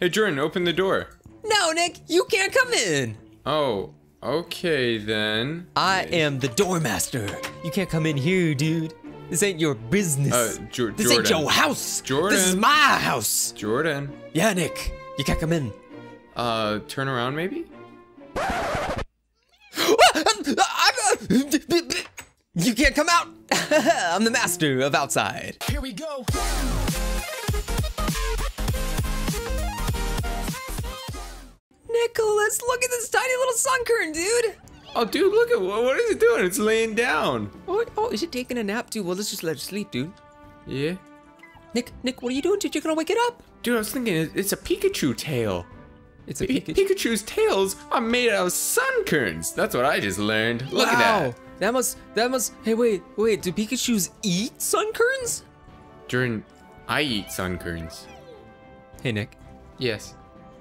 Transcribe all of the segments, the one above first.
Hey, Jordan, open the door. No, Nick, you can't come in. Oh, okay then. I am the doormaster. You can't come in here, dude. This ain't your business. Uh, Jo- this ain't your house. Jordan. This is my house. Jordan. Yeah, Nick, you can't come in. Uh, turn around maybe? You can't come out. I'm the master of outside. Here we go. Nicholas, look at this tiny little Sunkern, dude. Oh, dude, look at what, what is it doing? It's laying down. Oh, oh, is it taking a nap, dude? Well, let's just let it sleep, dude. Yeah. Nick, Nick, what are you doing, dude? You're gonna wake it up. Dude, I was thinking it's a Pikachu tail. It's a Pikachu. Pikachu's tails are made out of Sunkerns. That's what I just learned. Look wow. at that. That must, that must, hey, wait, wait, do Pikachus eat Sunkerns? Jordan, I eat Sunkerns. Hey, Nick. Yes.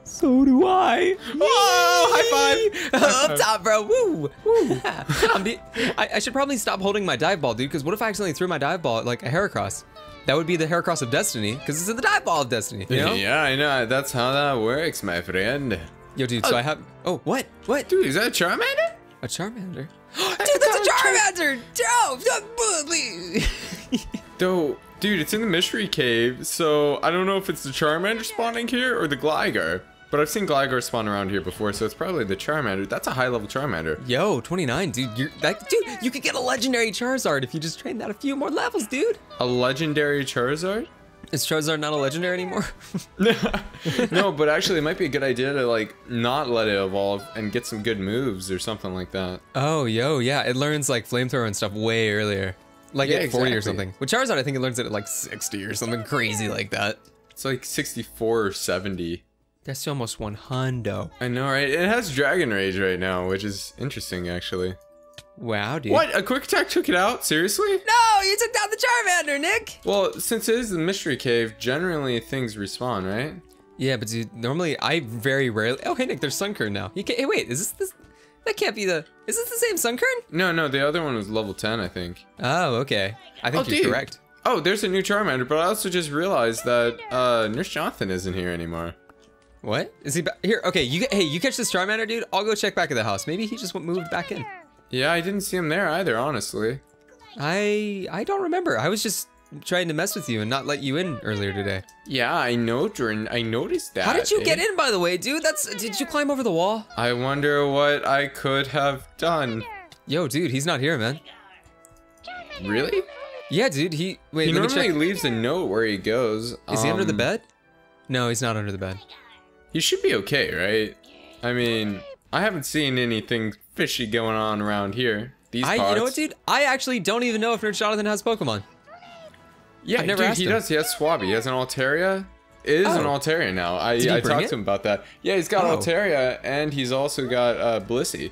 So do I. Oh, high five. Up top, bro. Woo. Woo. I'm be- I, I should probably stop holding my dive ball, dude, because what if I accidentally threw my dive ball at like a Heracross? That would be the Heracross of Destiny, because it's in the dive ball of Destiny, you know? Yeah, I know. That's how that works, my friend. Yo, dude, so oh. I have, oh, what? What? Dude, is that a Charmander? A Charmander? dude, that's a Charmander! Joe, please. Though, dude, it's in the mystery cave, so I don't know if it's the Charmander spawning here or the Gligar. But I've seen Gligar spawn around here before, so it's probably the Charmander. That's a high level Charmander. Yo, 29, dude. You're that dude. You could get a legendary Charizard if you just train that a few more levels, dude. A legendary Charizard? Is Charizard not a legendary anymore? no, but actually, it might be a good idea to like not let it evolve and get some good moves or something like that. oh, yo, yeah. It learns like flamethrower and stuff way earlier. Like Yeah, at 40 or something. With Charizard, I think it learns it at like 60 or something crazy like that. It's like 64 or 70. That's almost one hundo. I know, right? It has Dragon Rage right now, which is interesting, actually. Wow, dude. What? A quick attack took it out? Seriously? No, you took down the Charmander, Nick. Well, since it is the mystery cave, generally things respawn, right? Yeah, but dude, normally I very rarely. Oh, hey Nick, there's Sunkern now. You can't... Hey, wait, is this this? That can't be the. Is this the same Sunkern? No, no, the other one was level 10, I think. Oh, okay. I think Oh, you're dude. correct. Oh, there's a new Charmander, but I also just realized that uh, Nurse Jonathan isn't here anymore. What is he? Ba- here, okay. You hey, you catch this Charmander, dude. I'll go check back at the house. Maybe he just moved back in. Yeah, I didn't see him there either, honestly. I I don't remember. I was just trying to mess with you and not let you in earlier today. Yeah, I know, Jordan. I noticed that. How did you eh? get in, by the way, dude? That's did you climb over the wall? I wonder what I could have done. Yo, dude, he's not here, man. Really? Yeah, dude. He wait. He normally leaves a note where he goes. Is he under the Um, bed? No, he's not under the bed. He should be okay, right? I mean, I haven't seen anything fishy going on around here. These I, parts. you know what, dude? I actually don't even know if Nerd Jonathan has Pokemon. Yeah, I've never dude, he him. does. He has Swablu. He has an Altaria. It is an Oh. Altaria now. I, I talked it? to him about that. Yeah, he's got Oh. Altaria, and he's also got uh, Blissey.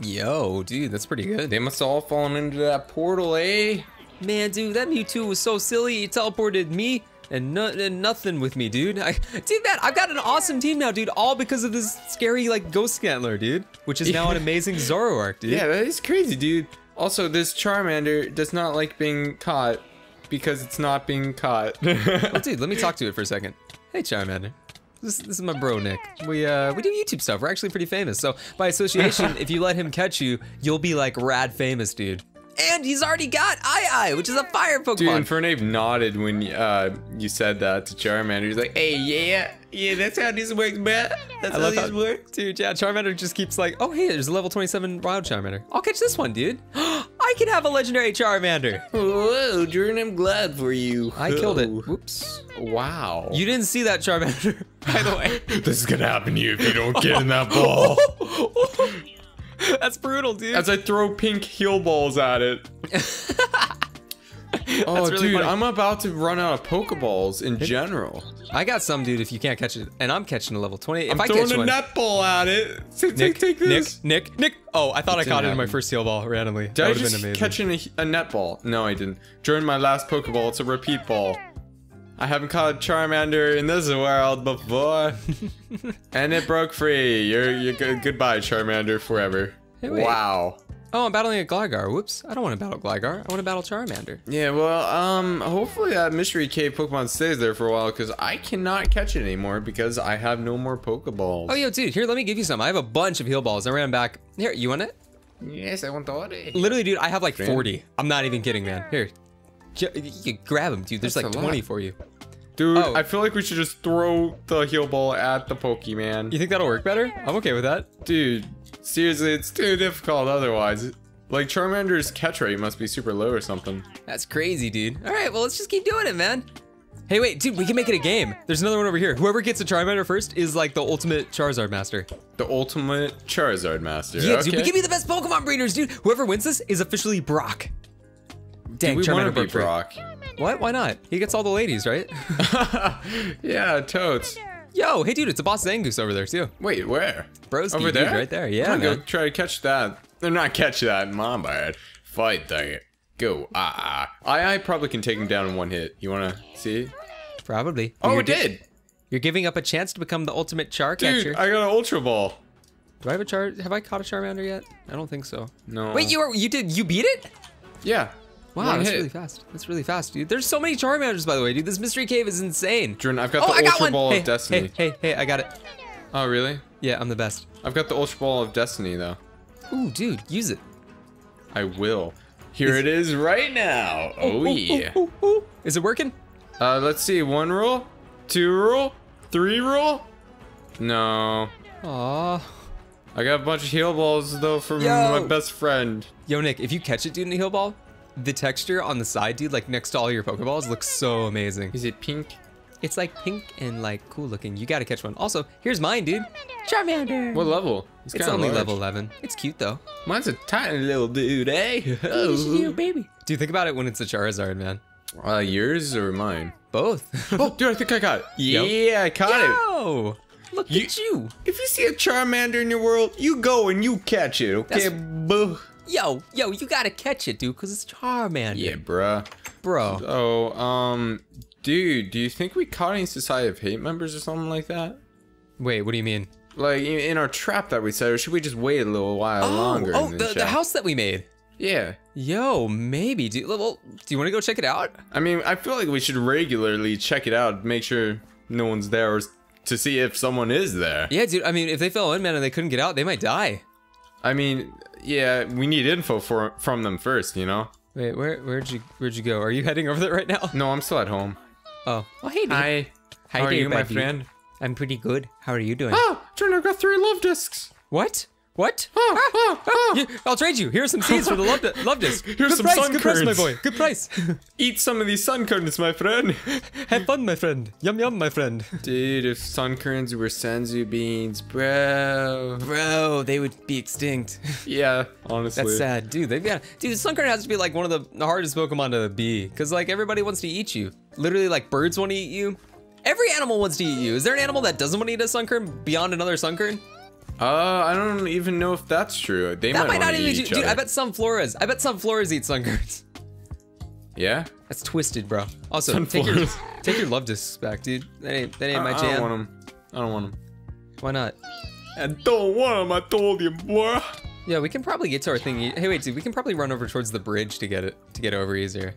Yo, dude, that's pretty good. They must have all fallen into that portal, eh? Man, dude, that Mewtwo was so silly. He teleported me and, no, and nothing with me, dude. I, dude, man, I've got an awesome team now, dude. All because of this scary like Ghost Scantler, dude, which is now an amazing Zoroark, dude. Yeah, that is crazy, dude. Also, this Charmander does not like being caught because it's not being caught. Well, dude, let me talk to it for a second. Hey, Charmander. This, this is my bro Nick. We uh we do YouTube stuff. We're actually pretty famous. So by association, if you let him catch you, you'll be like rad famous, dude. And he's already got Eye Eye, which is a fire Pokemon. Dude, and Fernape nodded when uh, you said that to Charmander. He's like, hey, yeah, yeah, that's how this works, man. That's I how love this how, works. dude. Yeah, Charmander just keeps like, oh hey, there's a level 27 wild Charmander. I'll catch this one, dude. I can have a legendary Charmander. Whoa, Jordan, I'm glad for you. I killed it. Whoops. Wow. You didn't see that Charmander, by the way. this is gonna happen to you if you don't get in that ball. That's brutal, dude. As I throw pink heal balls at it. oh, really dude, funny. I'm about to run out of Pokeballs in general. I got some, dude. If you can't catch it, and I'm catching a level 20. If I'm I throwing catch a one, netball at it. Take, Nick, take. Nick, Nick, Nick. Oh, I thought I didn't caught it in my first heal ball randomly. Did that I just catch in a, a netball? No, I didn't. During my last Pokeball, it's a repeat ball. I haven't caught a Charmander in this world before. and it broke free. You're, you're good. Goodbye, Charmander, forever. Hey, wow. Oh, I'm battling a Gligar. Whoops. I don't want to battle Gligar. I want to battle Charmander. Yeah, well, um, hopefully that mystery cave Pokemon stays there for a while because I cannot catch it anymore because I have no more Pokeballs. Oh, yo, dude, here, let me give you some. I have a bunch of heal balls. I ran back. Here, you want it? Yes, I want all Literally, dude, I have like 40. I'm not even kidding, man. Here. Ju- You can grab them, dude. There's That's like 20 lot. for you. Dude, Oh. I feel like we should just throw the heal ball at the Pokemon. You think that'll work better? I'm okay with that. Dude, seriously, it's too difficult otherwise. Like, Charmander's catch rate must be super low or something. That's crazy, dude. All right, well, let's just keep doing it, man. Hey, wait, dude, we can make it a game. There's another one over here. Whoever gets a Charmander first is like the ultimate Charizard master. The ultimate Charizard Master. Yeah, okay. dude, we can be the best Pokemon breeders, dude. Whoever wins this is officially Brock. Dang, we want to be. Brock. What? Why not? He gets all the ladies, right? yeah, totes. Yo, hey, dude, it's a Boss Zangoose over there, too. Wait, where? Broski, Over dude, there? right there. Yeah, I'm gonna man. go try to catch that. Or not catch that, my bad. Fight that. Go. Ah, ah. I, I probably can take him down in one hit. You wanna see? Probably. Oh, it did! You're giving up a chance to become the ultimate Char Dude. I got an Ultra Ball. Do I have a Char? Have I caught a Charmander yet? I don't think so. No. Wait, you are you did you beat it? Yeah. Wow, One that's hit. really fast. That's really fast, dude. There's so many Charmanders, by the way, dude. This mystery cave is insane. Jordan, I've got oh, the I Ultra one. Ball hey, of Destiny. Hey, hey, hey, I got it. Oh, really? Yeah, I'm the best. I've got the Ultra Ball of Destiny, though. Ooh, dude, use it. I will. Here Is- it is right now. Oh, yeah. Ooh, ooh, ooh. Is it working? Uh, let's see. One roll, two roll, three roll. No. Aw. I got a bunch of heal balls though from Yo. my best friend. Yo, Nick, if you catch it, dude, in a heal ball, the texture on the side, dude, like next to all your Pokeballs, looks so amazing. Is it pink? It's like pink and like cool looking. You gotta catch one. Also, here's mine, dude. Charmander. What level? It's kinda only large. level 11. It's cute though. Mine's a tiny little dude, eh? Oh. baby. Dude, think about it when it's a Charizard, man. Uh, yours or mine? Both. Oh, dude, I think I got it. Yo. Yeah, I caught it. Yo, look You- at you. If you see a Charmander in your world, you go and you catch it, okay, That's- boo? Yo, yo, you gotta catch it, dude, because it's Charmander. Yeah, bruh. Bro. Oh, um, dude, do you think we caught any Society of Hate members or something like that? Wait, what do you mean? Like in our trap that we set, or should we just wait a little while longer? oh, the, the house that we made. Yeah. Yo, maybe, dude. Well, do you want to go check it out? I mean, I feel like we should regularly check it out, make sure no one's there, or to see if someone is there. Yeah, dude. I mean, if they fell in, man, and they couldn't get out, they might die. I mean, yeah, we need info for from them first, you know. Wait, where where'd you where'd you go? Are you heading over there right now? No, I'm still at home. Oh, oh, hey, dude. Hi. Hi How are you, my baby. friend? I'm pretty good. How are you doing? Oh, Jordan, I've got three love discs. What? What? Oh. Yeah, I'll trade you. Here's some seeds for the love, love disc. Here's good some price, sun good price, my boy. Good price. Eat some of these Sunkerns, my friend. Have fun, my friend. Yum yum, my friend. Dude, if Sunkerns were senzu beans, bro. Bro, they would be extinct. Yeah, honestly. That's sad, dude. They've got dude. Sun Sunkern has to be like one of the the hardest Pokemon to be, cause like everybody wants to eat you. Literally, like birds want to eat you. Every animal wants to eat you. Is there an animal that doesn't want to eat a Sunkern beyond another Sunkern? Uh, I don't even know if that's true. They That might, might not even eat eat each you. Dude. I bet some floras. I bet some floras eat Sunkerns. Yeah. That's twisted, bro. Also, take your, take your love discs back, dude. That ain't that ain't my jam. I don't want them. I don't want them. Why not? I don't want them. I told you, boy. Yeah, we can probably get to our thing. Hey, wait, dude. We can probably run over towards the bridge to get it to get over easier.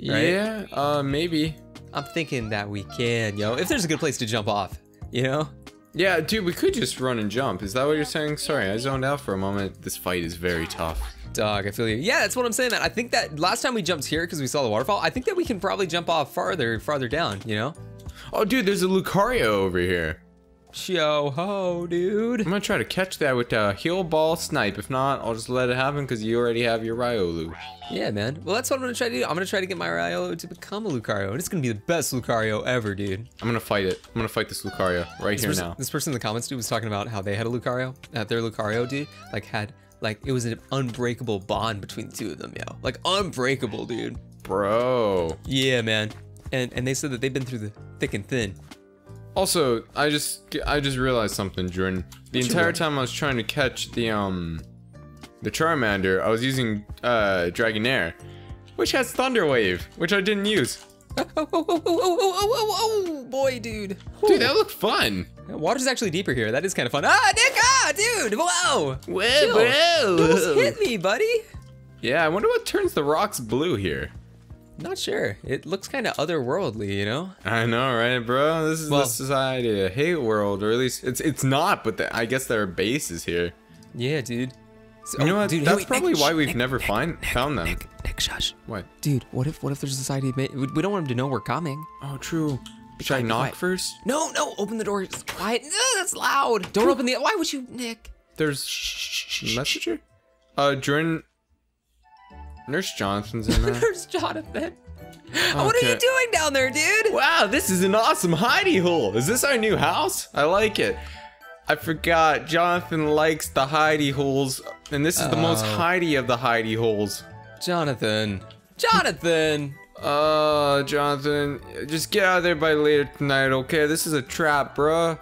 Right? Yeah. Uh, maybe. I'm thinking that we can, yo. If there's a good place to jump off, you know. Yeah, dude, we could just run and jump. Is that what you're saying? Sorry, I zoned out for a moment. This fight is very tough. Dog, I feel you. Yeah, that's what I'm saying. Man. I think that last time we jumped here because we saw the waterfall, I think that we can probably jump off farther, farther down. You know? Oh, dude, there's a Lucario over here. Yo ho, dude. I'm gonna try to catch that with a heal ball snipe. If not, I'll just let it happen because you already have your Riolu. Yeah, man. Well, that's what I'm gonna try to do. I'm gonna try to get my Riolu to become a Lucario, and it's gonna be the best Lucario ever, dude. I'm gonna fight it. I'm gonna fight this Lucario right This here person, now. this person in the comments, dude, was talking about how they had a Lucario. That their Lucario, dude, like had like it was an unbreakable bond between the two of them, yo. Like unbreakable, dude. Bro. Yeah, man. And and they said that they've been through the thick and thin. Also, I just I just realized something, Jordan. The entire time I was trying to catch the um the Charmander, I was using uh Dragonair, which has Thunder Wave, which I didn't use. Oh, oh, oh, oh, oh, oh, oh, boy, dude. Dude, that looked fun. Water's actually deeper here. That is kind of fun. Ah, Nick, ah, dude, Whoa! Whoa, Chill. hit me, buddy. Yeah, I wonder what turns the rocks blue here. Not sure. It looks kind of otherworldly, you know? I know, right, bro? This is Well- the society of hate world, or at least it's it's not. But the, I guess there are bases here. Yeah, dude. So- You know oh, what? Dude, hey, That's wait, probably Nick, why we've Nick, never Nick, find found them. Nick, Nick, shush. What? Dude, what if what if there's a society? We don't want him to know we're coming. Oh, true. Should I knock quiet. first? No, no, open the door. It's quiet. No, that's loud. Don't open the. Why would you, Nick? There's messenger. Uh, Jordan. Nurse Johnson's in there. There's Jonathan. What are you doing down there, dude? Wow, this is an awesome hidey hole. Is this our new house? I like it. I forgot Jonathan likes the hidey holes, and this is the most Oh. hidey of the hidey holes. Jonathan. Jonathan. Uh, Jonathan, just get out of there by later tonight, okay? This is a trap, bruh.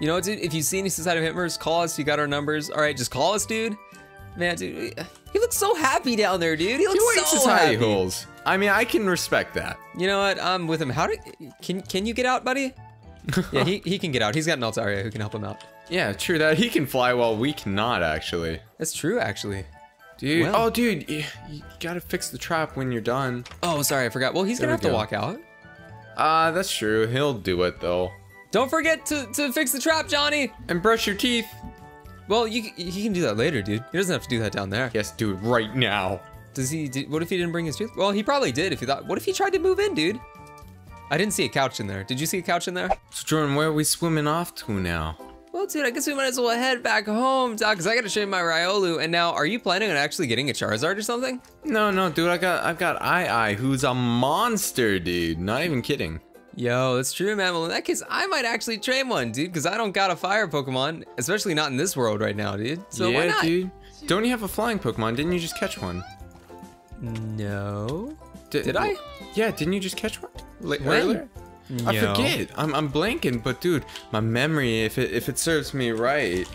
You know what, dude? If you see any Society of Hitmers, call us. You got our numbers. All right, just call us, dude. Man, dude, he looks so happy down there, dude. He He looks likes so his happy. holes. I mean, I can respect that. You know what? I'm with him. How did? Can can you get out, buddy? yeah, he, he can get out. He's got an Altaria who can help him out. Yeah, true that. He can fly while we cannot, actually. That's true, actually. Dude, Well. oh, dude, you, you gotta fix the trap when you're done. Oh, sorry, I forgot. Well, he's There gonna have to walk out. Ah, that's true. He'll do it, though. Don't forget to, to fix the trap, Johnny. And brush your teeth. Well, you he can do that later, dude. He doesn't have to do that down there. Yes, do it right now. Does he? Do, what if he didn't bring his tooth? Well, he probably did. If he thought, what if he tried to move in, dude? I didn't see a couch in there. Did you see a couch in there? So, Jordan, where are we swimming off to now? Well, dude, I guess we might as well head back home, Doc, because I gotta show you my Riolu. And now, are you planning on actually getting a Charizard or something? No, no, dude, I got, I've got I, I, who's a monster, dude. Not even kidding. Yo, that's true, man. Well, in that case, I might actually train one, dude, because I don't got a fire Pokemon, especially not in this world right now, dude. So yeah, why not? dude. Don't you have a flying Pokemon? Didn't you just catch one? No. Did, Did I? Yeah, didn't you just catch one? Like, When? earlier? I forget. I'm, I'm blanking, but dude, my memory, if it, if it serves me right,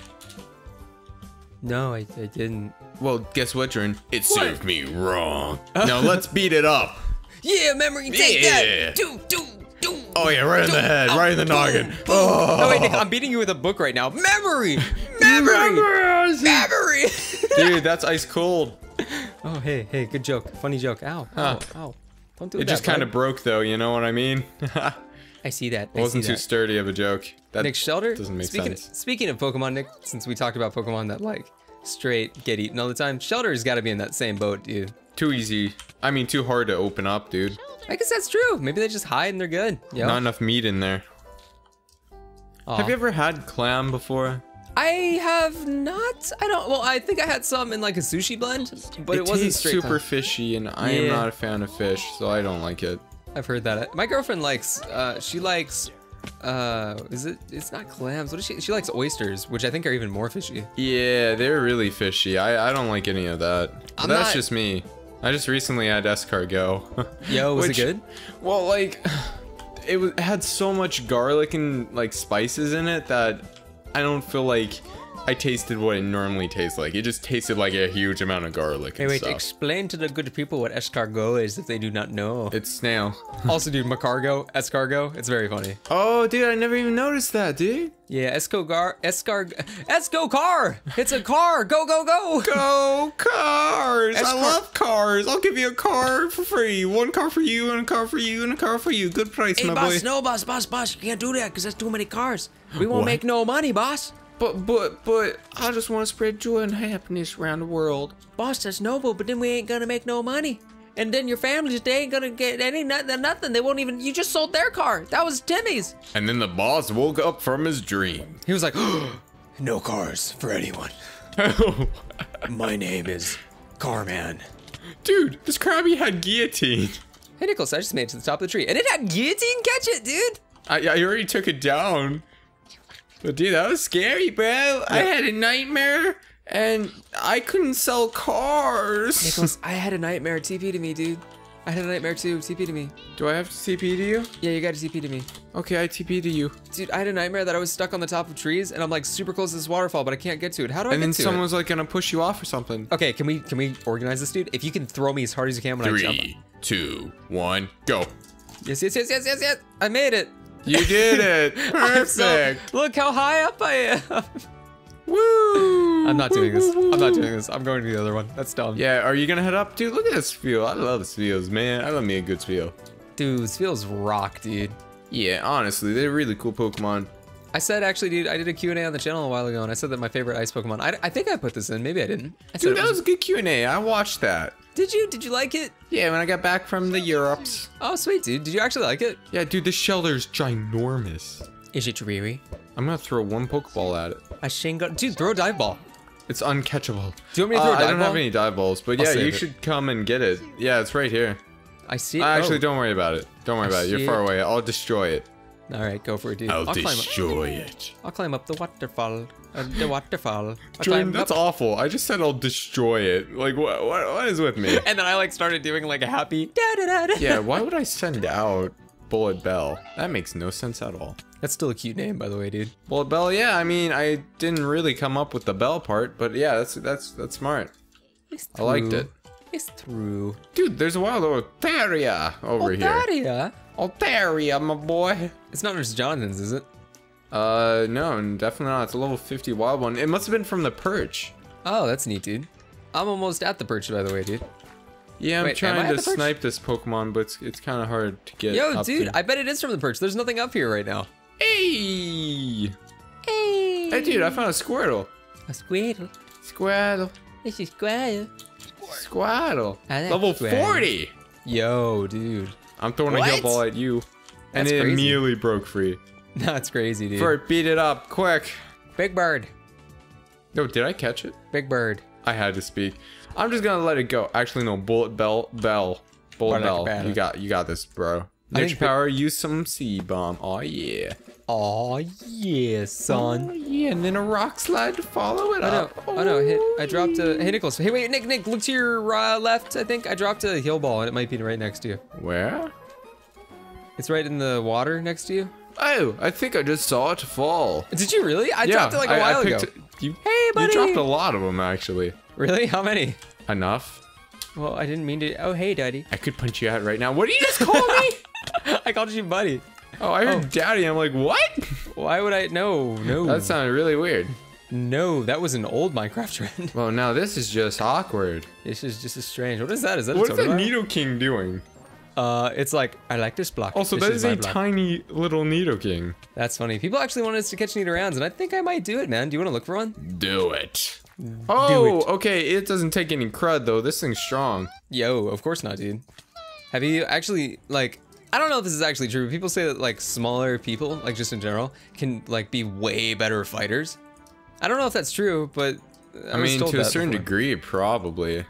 No, I, I didn't. well, guess what, Jordan? It served me wrong. now let's beat it up. Yeah, memory, take Yeah. that. Do, do, do. Oh yeah, right in the head, right in the noggin. Boom. Oh. No, wait, Nick, I'm beating you with a book right now. Memory! Memory! Memory! Dude, that's ice cold. oh, hey, hey, good joke. Funny joke. Ow, ow, ow. Don't do It It just kind of broke though, you know what I mean? I see that. I wasn't see too that. sturdy of a joke. That Nick Shellder? doesn't make speaking, sense. Speaking of Pokemon, Nick, since we talked about Pokemon that like straight get eaten all the time, Shellder's got to be in that same boat, dude. Too easy. I mean, too hard to open up, dude. I guess that's true. Maybe they just hide and they're good. Yeah. Not enough meat in there. Have you ever had clam before? I have not. I don't. Well, I think I had some in like a sushi blend, but it, wasn't straight. super fishy, and I am not a fan of fish, so I don't like it. I've heard that. My girlfriend likes. Uh, she likes. Uh, is it? It's not clams. What is she? She likes oysters, which I think are even more fishy. Yeah, they're really fishy. I, I don't like any of that. That's not- just me. I just recently had escargot. Yo, was Which- it good? Well, like, it, was, it had so much garlic and like spices in it that I don't feel like I tasted what it normally tastes like. It just tasted like a huge amount of garlic Hey, and wait. stuff. Explain to the good people what escargot is if they do not know. it's snail. also, dude, Magcargo, escargot. It's very funny. Oh, dude, I never even noticed that, dude. Yeah, escogar, escar, esco car. It's a car. Go, go, go. Go cars! I love cars. I'll give you a car for free. One car for you, and a car for you, and a car for you. Good price, Hey, my boss, boy. no, boss, boss, boss. You can't do that because there's too many cars. We won't What? make no money, boss. But but but I just want to spread joy and happiness around the world. Boss, that's noble, but then we ain't gonna make no money. And then your families, they ain't gonna get any nothing. nothing. They won't even. You just sold their car. That was Timmy's. And then the boss woke up from his dream. He was like, "No cars for anyone. My name is Carman." Dude, this Krabby had guillotine. Hey, Nicholas, I just made it to the top of the tree, and it had guillotine. Catch it, dude. I, I already took it down. But dude, that was scary, bro. I had a nightmare and I couldn't sell cars. Nicholas, I had a nightmare. TP to me, dude. I had a nightmare too. TP to me. Do I have to TP to you? Yeah, you got to TP to me. Okay, I TP to you. Dude, I had a nightmare that I was stuck on the top of trees and I'm like super close to this waterfall, but I can't get to it. How do I get to it? And get then to someone it? was like gonna push you off or something. Okay, can we can we organize this, dude? If you can throw me as hard as you can when I jump. Three, two, one, go. Yes, yes, yes, yes, yes, yes. I made it. You did it. I'm so- Perfect. look how high up I am. Woo. I'm not doing this. I'm not doing this. I'm going to the other one. That's dumb. Yeah, are you gonna head up, dude? Look at this Spheal. I love Spheals, man. I love me a good Spheal. Dude, this feels rock, dude. Yeah, honestly, they're really cool Pokemon. I said actually, dude, I did a Q&A on the channel a while ago, and I said that my favorite ice Pokemon. I, I think I put this in. Maybe I didn't. I Dude, that was a good Q&A. I watched that. Did you? Did you like it? Yeah, when I got back from the Europes. Oh, sweet, dude. Did you actually like it? Yeah, dude, this Shellder's ginormous. Is it dreary? I'm gonna throw one Pokeball at it. A Shingo. Dude, throw a dive ball. It's uncatchable. Do you want me to throw Uh, a I dive don't ball? have any dive balls, but I'll yeah, you it. should come and get it. Yeah, it's right here. I see it. Uh, actually, oh. don't worry about it. Don't worry I about it. You're far it. away. I'll destroy it. All right, go for it, dude. climb up. it. I'll climb up the waterfall. Uh, the waterfall. Jordan, that's up. awful. I just said I'll destroy it. Like, what? What, what is with me? And then I like started doing like a happy. Da, da, da, yeah, why would I send out Bullet Bell? That makes no sense at all. That's still a cute name, by the way, dude. Bullet Bell, yeah. I mean, I didn't really come up with the bell part, but yeah, that's that's that's smart. I liked it. It's true. Dude, there's a wild Altaria over here. Altaria. Altaria, my boy. It's not Mr. Jonathan's, is it? Uh, no, definitely not. It's a level 50 wild one. It must have been from the perch. Oh, that's neat, dude. I'm almost at the perch, by the way, dude. Yeah, I'm Wait, trying to snipe this Pokemon, but it's, it's kind of hard to get. Yo, dude, to. I bet it is from the perch. There's nothing up here right now. Hey! Hey, Hey, dude, I found a Squirtle. a squirrel. Squirtle. This is squirrel. Squirtle. Like Level Squirtle. 40. Yo, dude. I'm throwing a What? heal ball at you. And That's it crazy. immediately broke free. That's crazy, dude. It beat it up, quick. Big bird. No, did I catch it? Big bird. I had to speak. I'm just gonna let it go. Actually, no. Bullet Bell. Bell. Bullet Bullet Bell. Bell. You got. You got this, bro. I that- Power. Use some Seed Bomb. Oh yeah. Oh yeah, son. Oh yeah. And then a Rock Slide to follow it Oh no, up. oh no, hit, I dropped a, hey Nicholas, hey wait, Nick, Nick, look to your uh, left, I think. I dropped a heal ball and it might be right next to you. Where? It's right in the water next to you. Oh, I think I just saw it fall. Did you really? I dropped it like a a while ago. You, Hey, buddy. You dropped a lot of them, actually. Really? How many? Enough. Well, I didn't mean to. Oh, hey, daddy. I could punch you out right now. What did you just call me? I called you buddy. oh, I heard daddy. I'm like, what? Why would I? No, no. That sounded really weird. no, that was an old Minecraft trend. Well, now this is just awkward. this is just strange. What is that? Is that What a is that Totodile? Nidoking doing? Uh, it's like I like this block. Also, This that is my a block. tiny little Nidoking. That's funny. People actually wanted us to catch Nidorans, and I think I might do it, man. Do you want to look for one? Do it. Oh, it. okay. It doesn't take any crud though. This thing's strong. Yo, of course not, dude. Have you actually like? I don't know if this is actually true. but People say that like smaller people, like just in general, can like be way better fighters. I don't know if that's true, but I, I, mean, to a certain before. degree, probably.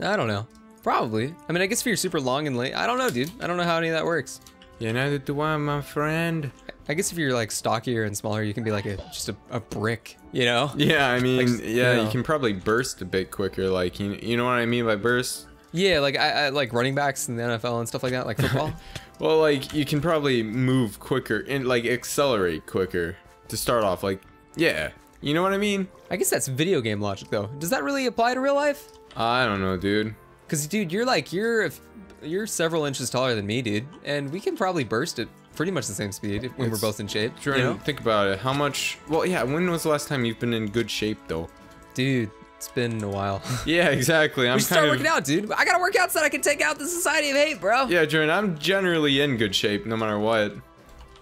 I don't know. Probably. I mean, I guess if you're super long and late, I don't know, dude. I don't know how any of that works. Yeah, neither do I, my friend. I guess if you're like stockier and smaller, you can be like a just a, a brick, you know? Yeah, I mean, Like, yeah, you you can probably burst a bit quicker. Like, you, you know what I mean by burst? Yeah, like I, I like running backs in the NFL and stuff like that, like football. Well, like you can probably move quicker and like accelerate quicker to start off. Like, yeah, you know what I mean? I guess that's video game logic, though. Does that really apply to real life? I don't know, dude. Cause dude, you're like you're if you're several inches taller than me, dude, and we can probably burst at pretty much the same speed when we're both in shape. You know? think about it. How much? Well, yeah. When was the last time you've been in good shape, though? Dude, it's been a while. Yeah, exactly. I'm we start of. working out, dude. I gotta work out so that I can take out the society of hate, bro. Yeah, Jordan, I'm generally in good shape no matter what.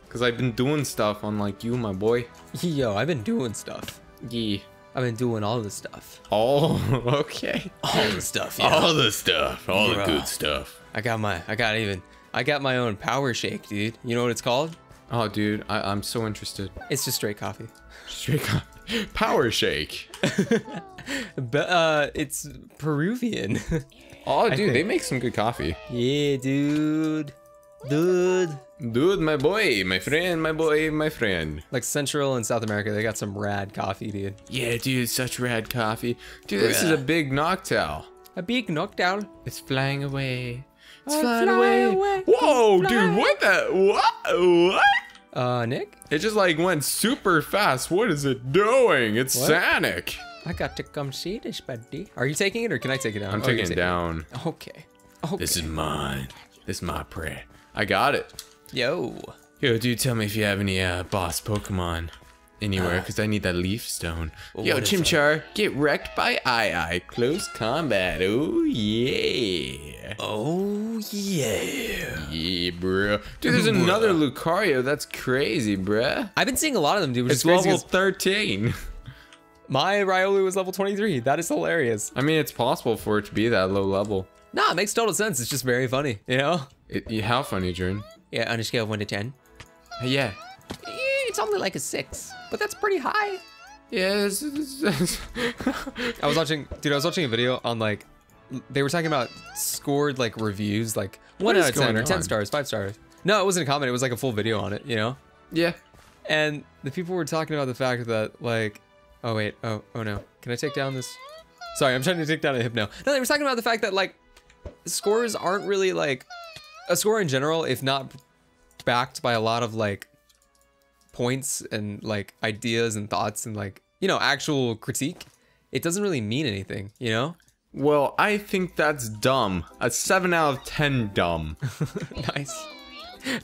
Cause I've been doing stuff unlike you, my boy. Yo, I've been doing stuff. Yeah. I've been doing all the stuff. Oh, okay. All the stuff, All the stuff, all the good stuff. I got my, I got even, I got my own power shake, dude. You know what it's called? Oh, dude, I, I'm so interested. It's just straight coffee. Straight coffee. Power shake. But uh, it's Peruvian. Oh, dude, they make some good coffee. yeah, dude, dude. Dude, my boy, my friend, my boy, my friend. Like Central and South America, they got some rad coffee, dude. Yeah, dude, such rad coffee. Dude, this is a big Noctowl. A big knockdown. It's flying away. It's flying fly away. away, Whoa, fly. dude, what the? What? What? Uh, Nick, It just like went super fast. What is it doing? It's What? Sonic. I got to come see this, buddy. Are you taking it or can I take it down? I'm Oh, taking it down. Okay. Okay. This is mine. This is my prey. I got it. Yo. Yo, dude, tell me if you have any uh, boss Pokemon anywhere, ah. because I need that Leaf Stone. Yo, what is Chimchar, get wrecked by Eye Eye. Close combat. Oh, yeah. Oh yeah. Yeah, bro. Dude, there's another Lucario. That's crazy, bruh. I've been seeing a lot of them, dude. It's is level 'cause 13. my Riolu was level 23. That is hilarious. I mean, it's possible for it to be that low level. No, it makes total sense. It's just very funny, you know? It, how funny, Jordan? Yeah, on a scale of 1 to 10. Yeah. It's only like a 6, but that's pretty high. Yeah, it's, it's, it's I was watching, dude, I was watching a video on like, they were talking about scored like reviews, like 1 out of 10 or 10 on? stars, 5 stars. No, it wasn't a comment. It was like a full video on it, you know? yeah. And the people were talking about the fact that like, oh wait, oh oh no, can I take down this? Sorry, I'm trying to take down a hypno. No, they were talking about the fact that like, scores aren't really like, a score in general, if not backed by a lot of like, points and like ideas and thoughts and like, you know, actual critique, it doesn't really mean anything, you know? Well, I think that's dumb. A 7 out of 10 dumb. nice.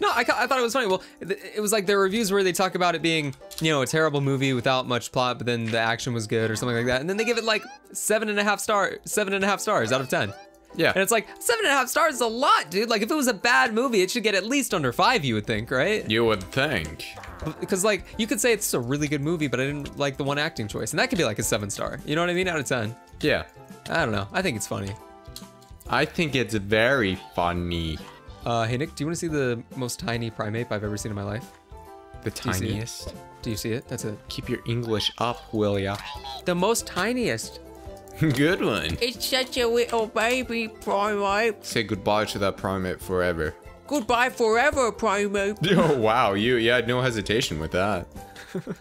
No, I, I thought it was funny. Well, it, was like their reviews where they talk about it being, you know, a terrible movie without much plot, but then the action was good or something like that, and then they give it like seven and a half star, seven and a half stars out of ten. Yeah. And it's like seven and a half stars is a lot, dude. Like if it was a bad movie, it should get at least under five. You would think, right? You would think. Because like you could say it's a really good movie, but I didn't like the one acting choice, and that could be like a seven star. You know what I mean? Out of ten. Yeah. I don't know. I think it's funny. I think it's very funny. Uh, hey Nick, do you want to see the most tiny primate I've ever seen in my life? The you see it? tiniest. Do you see it? That's it. Keep your English up, will ya? The most tiniest. Good one. It's such a little baby, Primate. Say goodbye to that primate forever. Goodbye forever, Primate. Oh wow, you you had no hesitation with that.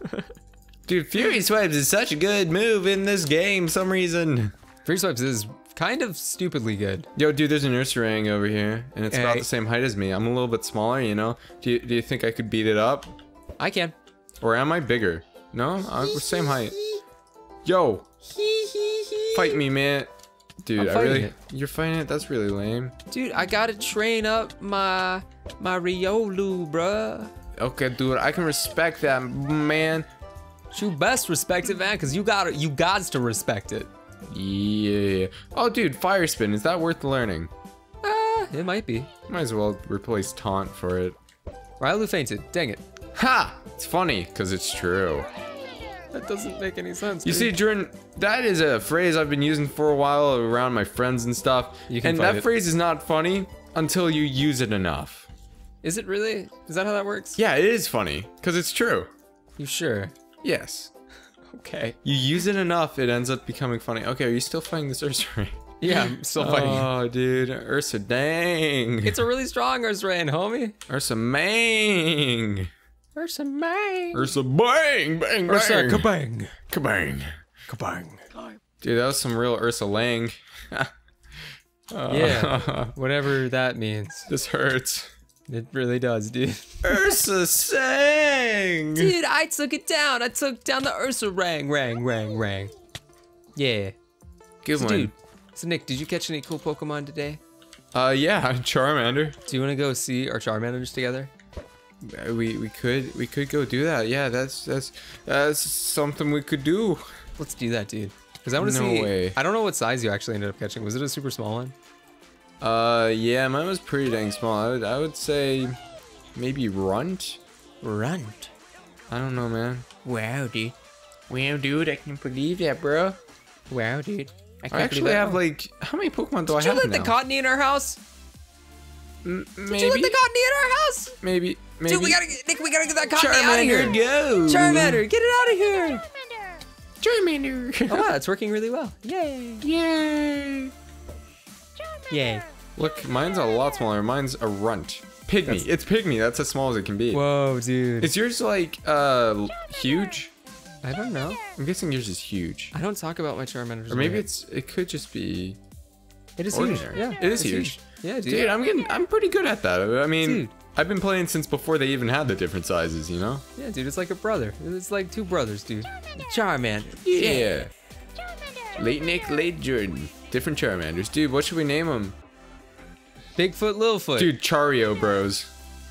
Dude, Fury Swipes is such a good move in this game some reason. Free swipes is kind of stupidly good. Yo, dude, there's an Ursaring over here, and it's about the same height as me. I'm a little bit smaller, you know? Do you, do you think I could beat it up? I can. Or am I bigger? No, I'm the same height. Yo, fight me, man. Dude, I'm I fighting really... it. You're fighting it? That's really lame. Dude, I gotta train up my my Riolu, bruh. Okay, dude, I can respect that, man. You best respect it, man, cause you gotta you gots to respect it. Yeah. Oh, dude, Fire Spin. Is that worth learning? Ah, it might be. Might as well replace Taunt for it. Riolu fainted. Dang it. Ha! It's funny, because it's true. That doesn't make any sense. You see, Jordan, that is a phrase I've been using for a while around my friends and stuff. You can and that it. phrase is not funny until you use it enough. is it really? Is that how that works? Yeah, it is funny, because it's true. You sure? Yes. Okay. You use it enough, it ends up becoming funny. Okay, are you still fighting this Ursa Ring? Yeah, I'm still oh, fighting. Oh, dude, Ursa dang. it's a really strong Ursrain, homie. Ursa Mang. Ursa Bang. Ursa bang, bang, bang. Ursa kabang. kabang. Kabang. Dude, that was some real Ursa Lang. Yeah. Whatever that means. This hurts. It really does, dude. Ursa sang. Dude, I took it down. I took down the Ursa rang, rang, rang, rang. Yeah. Good So, one. dude, so Nick, did you catch any cool Pokemon today? Uh, yeah, Charmander. Do you want to go see our Charmanders together? Uh, We we could we could go do that. Yeah, that's that's that's something we could do. Let's do that, dude. Because I want to No see. way. I don't know what size you actually ended up catching. Was it a super small one? Uh, yeah, mine was pretty dang small. I would I would say maybe runt. Runt. I don't know, man. Wow, dude. Wow, dude, I can't believe that, bro. Wow, dude. I can't actually have like how many Pokemon do I have now? Did you let the Cottonee in our house? M- Did maybe, you let the Cottonee in our house? maybe, maybe. Dude, we gotta get Nick. We gotta get that Cottonee out of here. Charmander, go. Charmander, get it out of here. Charmander. Charmander. Oh wow, it's working really well. Yay! Yay. Yay! Look, mine's a lot smaller. Mine's a runt. Pygmy. That's- It's pygmy. That's as small as it can be. Whoa, dude. Is yours like uh l- huge? I don't know. I'm guessing yours is huge. I don't talk about my Charmanders. Or maybe way. it's it could just be it is ordinary. huge. Yeah, It is it's huge. Yeah, dude. Dude, I'm getting I'm pretty good at that. I mean, Dude. I've been playing since before they even had the different sizes, you know? Yeah, dude, it's like a brother. It's like two brothers, dude. Charmander. Yeah. Late Nick, late Jordan. Different Charmanders. Dude, what should we name them? Bigfoot, Littlefoot. Dude, Chario bros.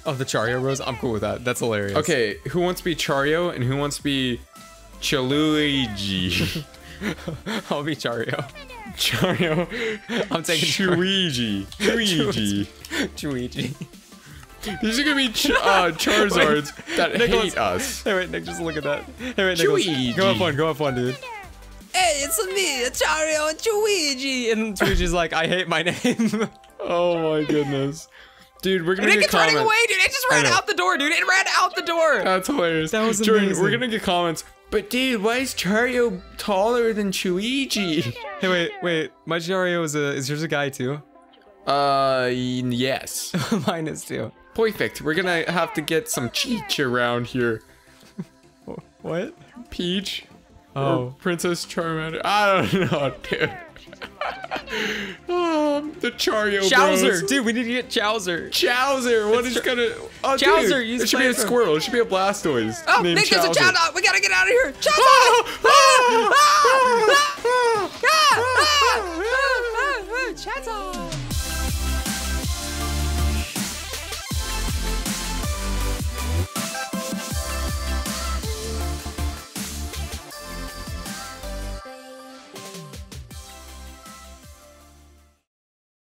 Oh, the Chario Bros? I'm cool with that. That's hilarious. Okay, who wants to be Chario and who wants to be Chaluigi? I'll be Chario. Chario. I'm taking. Chuigi. Chuigi. Chuigi. These are gonna be ch- uh, Charizards that Nicholas- hate us. Hey, wait, Nick, just look at that. Hey, wait, Nicholas. Chuigi. Go have fun, go have fun, dude. Hey, it's me, Chario and Chuigi. And Chuigi's like, I hate my name. Oh my goodness. Dude, we're gonna Nick get is running away, dude. It just ran out the door, dude. It ran out the door. That's hilarious. That was Jordan, amazing. we're gonna get comments. But dude, why is Chario taller than Chuigi? Hey, wait, wait. My Chario is a, is yours a guy too? Uh, yes. Mine is too. Perfect. We're gonna have to get some Cheech around here. what? Peach? Oh. Or Princess Charmander? I don't know, dude. um, the Chario Chowser, bros. dude, we need to get Chowser. Chowser, what is gonna? Oh, Chowser, dude, it should be a squirrel. It should be a Blastoise. Oh, named Nick, there's a Chowder. We gotta get out of here. Chowdog!